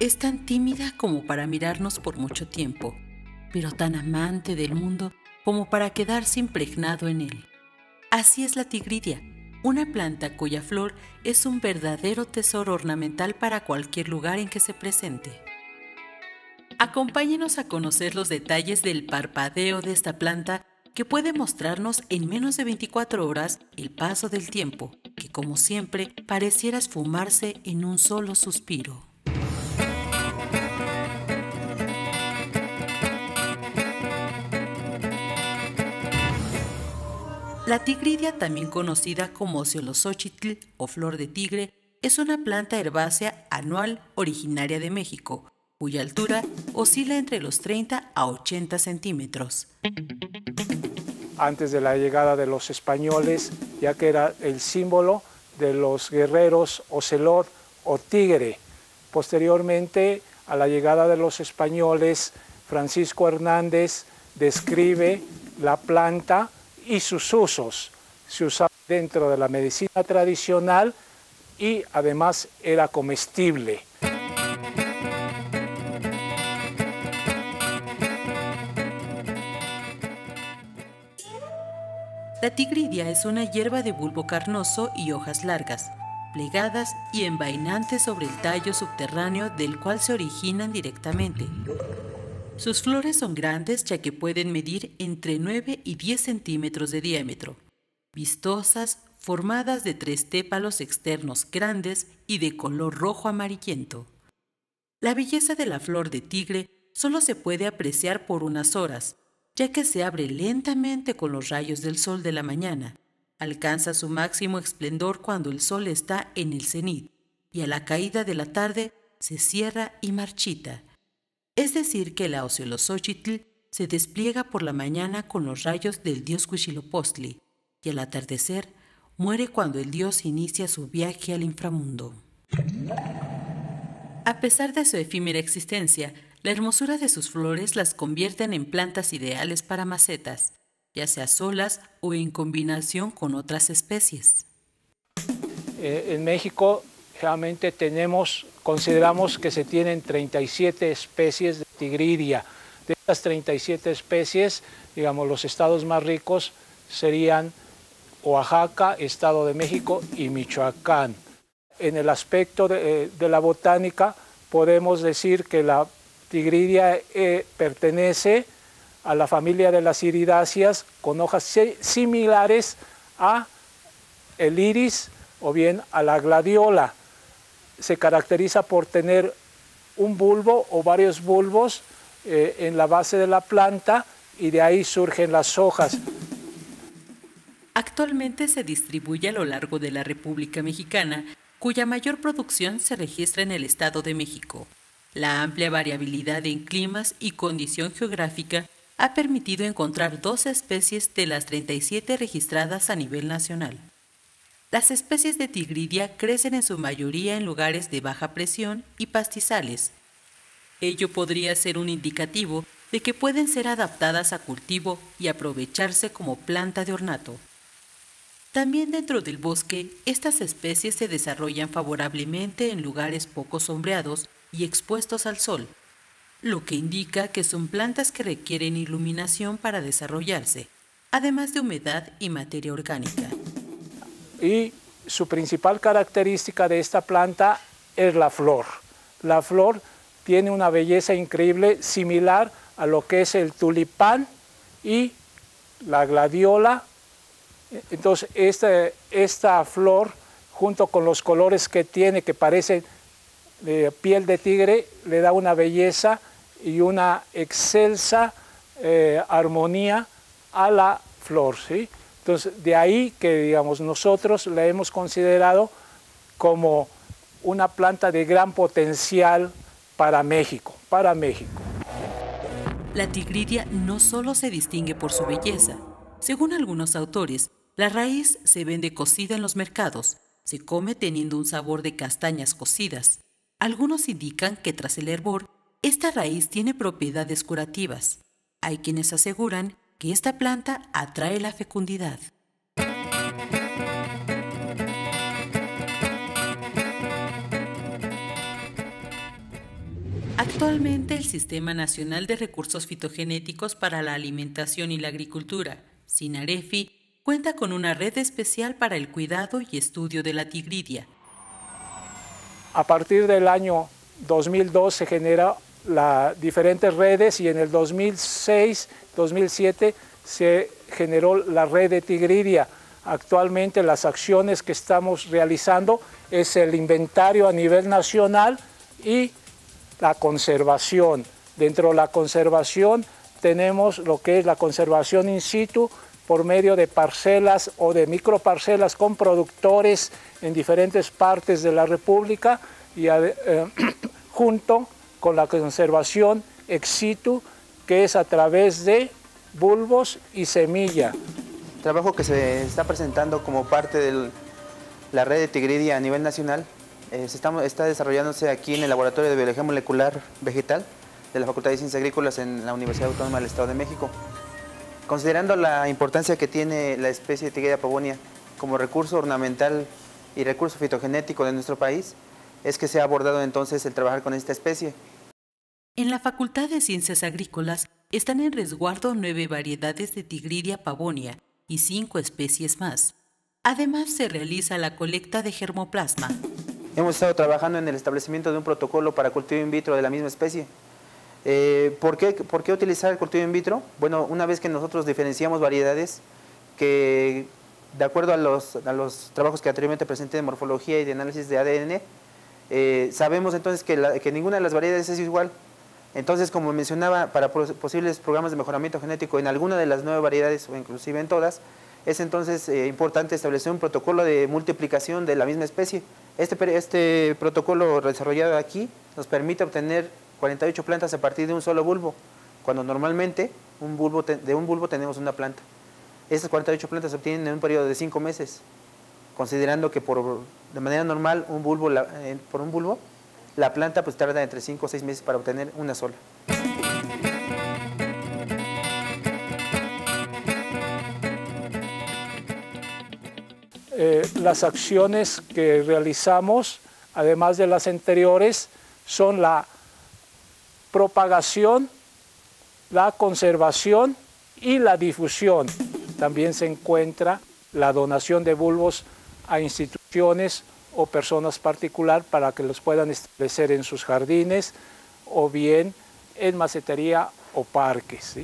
Es tan tímida como para mirarnos por mucho tiempo, pero tan amante del mundo como para quedarse impregnado en él. Así es la tigridia, una planta cuya flor es un verdadero tesoro ornamental para cualquier lugar en que se presente. Acompáñenos a conocer los detalles del parpadeo de esta planta que puede mostrarnos en menos de 24 horas el paso del tiempo, que como siempre pareciera esfumarse en un solo suspiro. La tigridia, también conocida como Celosochitl o flor de tigre, es una planta herbácea anual originaria de México, cuya altura oscila entre los 30 a 80 centímetros. Antes de la llegada de los españoles, ya que era el símbolo de los guerreros ocelot o tigre. Posteriormente, a la llegada de los españoles, Francisco Hernández describe la planta y sus usos. Se usaba dentro de la medicina tradicional y además era comestible. La tigridia es una hierba de bulbo carnoso y hojas largas, plegadas y envainantes sobre el tallo subterráneo del cual se originan directamente. Sus flores son grandes ya que pueden medir entre 9 y 10 centímetros de diámetro, vistosas, formadas de tres tépalos externos grandes y de color rojo amarillento. La belleza de la flor de tigre solo se puede apreciar por unas horas, ya que se abre lentamente con los rayos del sol de la mañana. Alcanza su máximo esplendor cuando el sol está en el cenit y a la caída de la tarde se cierra y marchita, es decir, que la Ocelosochitl se despliega por la mañana con los rayos del dios Huitzilopochtli y al atardecer muere cuando el dios inicia su viaje al inframundo. A pesar de su efímera existencia, la hermosura de sus flores las convierten en plantas ideales para macetas, ya sea solas o en combinación con otras especies. Eh, en México realmente tenemos consideramos que se tienen 37 especies de tigridia. De estas 37 especies, digamos, los estados más ricos serían Oaxaca, Estado de México y Michoacán. En el aspecto de, eh, la botánica, podemos decir que la tigridia eh, pertenece a la familia de las iridáceas con hojas similares a el iris o bien a la gladiola se caracteriza por tener un bulbo o varios bulbos eh, en la base de la planta y de ahí surgen las hojas. Actualmente se distribuye a lo largo de la República Mexicana, cuya mayor producción se registra en el Estado de México. La amplia variabilidad en climas y condición geográfica ha permitido encontrar dos especies de las 37 registradas a nivel nacional. Las especies de tigridia crecen en su mayoría en lugares de baja presión y pastizales. Ello podría ser un indicativo de que pueden ser adaptadas a cultivo y aprovecharse como planta de ornato. También dentro del bosque, estas especies se desarrollan favorablemente en lugares poco sombreados y expuestos al sol, lo que indica que son plantas que requieren iluminación para desarrollarse, además de humedad y materia orgánica y su principal característica de esta planta es la flor. La flor tiene una belleza increíble similar a lo que es el tulipán y la gladiola. Entonces esta, esta flor junto con los colores que tiene que parecen piel de tigre le da una belleza y una excelsa eh, armonía a la flor. ¿sí? Entonces, de ahí que, digamos, nosotros la hemos considerado como una planta de gran potencial para México, para México. La tigridia no solo se distingue por su belleza. Según algunos autores, la raíz se vende cocida en los mercados, se come teniendo un sabor de castañas cocidas. Algunos indican que tras el hervor, esta raíz tiene propiedades curativas. Hay quienes aseguran que esta planta atrae la fecundidad. Actualmente el Sistema Nacional de Recursos Fitogenéticos para la Alimentación y la Agricultura, SINAREFI, cuenta con una red especial para el cuidado y estudio de la tigridia. A partir del año 2002 se generan las diferentes redes y en el 2006-2007 se generó la red de tigridia. Actualmente las acciones que estamos realizando es el inventario a nivel nacional y la conservación. Dentro de la conservación tenemos lo que es la conservación in situ, por medio de parcelas o de microparcelas con productores en diferentes partes de la República y eh, junto con la conservación ex situ que es a través de bulbos y semilla. Trabajo que se está presentando como parte de la red de Tigridia a nivel nacional eh, está desarrollándose aquí en el Laboratorio de Biología Molecular Vegetal de la Facultad de Ciencias Agrícolas en la Universidad Autónoma del Estado de México. Considerando la importancia que tiene la especie de Tigridia pavonia como recurso ornamental y recurso fitogenético de nuestro país, es que se ha abordado entonces el trabajar con esta especie. En la Facultad de Ciencias Agrícolas están en resguardo nueve variedades de Tigridia pavonia y cinco especies más. Además, se realiza la colecta de germoplasma. Hemos estado trabajando en el establecimiento de un protocolo para cultivo in vitro de la misma especie. Eh, ¿por, qué, ¿Por qué utilizar el cultivo in vitro? Bueno, una vez que nosotros diferenciamos variedades que, de acuerdo a los, a los trabajos que anteriormente presenté de morfología y de análisis de ADN, eh, sabemos entonces que, ninguna de las variedades es igual. Entonces, como mencionaba, para posibles programas de mejoramiento genético en alguna de las nueve variedades o inclusive en todas, es entonces eh, importante establecer un protocolo de multiplicación de la misma especie. Este, este protocolo desarrollado aquí nos permite obtener 48 plantas a partir de un solo bulbo, cuando normalmente un bulbo de un bulbo tenemos una planta. Estas 48 plantas se obtienen en un periodo de 5 meses, considerando que por, de manera normal un bulbo, eh, por un bulbo la planta pues tarda entre 5 o 6 meses para obtener una sola. Eh, las acciones que realizamos, además de las anteriores, son la propagación, la conservación y la difusión. También se encuentra la donación de bulbos a instituciones o personas particular para que los puedan establecer en sus jardines o bien en macetería o parques.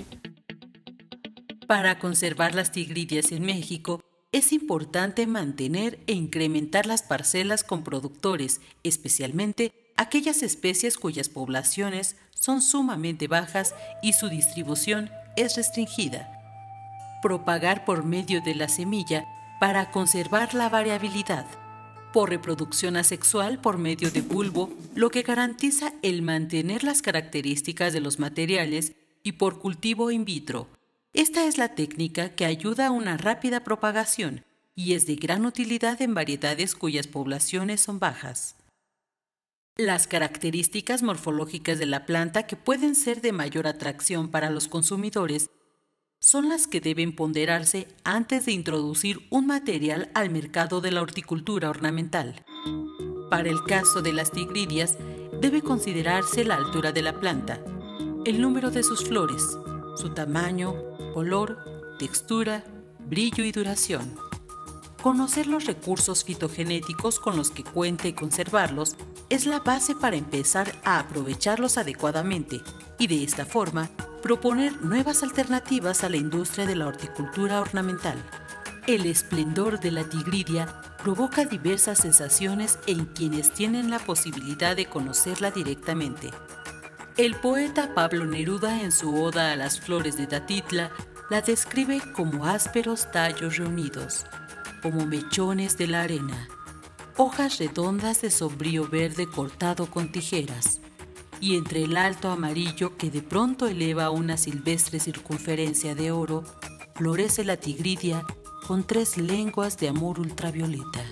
Para conservar las tigridias en México, es importante mantener e incrementar las parcelas con productores, especialmente aquellas especies cuyas poblaciones son sumamente bajas y su distribución es restringida. Propagar por medio de la semilla para conservar la variabilidad. Por reproducción asexual por medio de bulbo, lo que garantiza el mantener las características de los materiales y por cultivo in vitro, esta es la técnica que ayuda a una rápida propagación y es de gran utilidad en variedades cuyas poblaciones son bajas. Las características morfológicas de la planta que pueden ser de mayor atracción para los consumidores son las que deben ponderarse antes de introducir un material al mercado de la horticultura ornamental. Para el caso de las tigridias, debe considerarse la altura de la planta, el número de sus flores, su tamaño, color, textura, brillo y duración. Conocer los recursos fitogenéticos con los que cuenta y conservarlos es la base para empezar a aprovecharlos adecuadamente y de esta forma proponer nuevas alternativas a la industria de la horticultura ornamental. El esplendor de la tigridia provoca diversas sensaciones en quienes tienen la posibilidad de conocerla directamente. El poeta Pablo Neruda en su Oda a las Flores de Tatitla la describe como ásperos tallos reunidos, como mechones de la arena, hojas redondas de sombrío verde cortado con tijeras, y entre el alto amarillo que de pronto eleva una silvestre circunferencia de oro, florece la tigridia con tres lenguas de amor ultravioleta.